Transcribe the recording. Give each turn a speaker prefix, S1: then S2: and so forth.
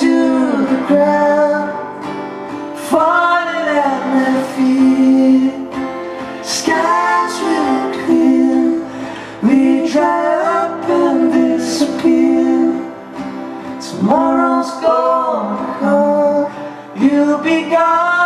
S1: to the ground, falling at my feet. Skies will clear, we dry up and disappear. Tomorrow's gone, gone. you'll be gone.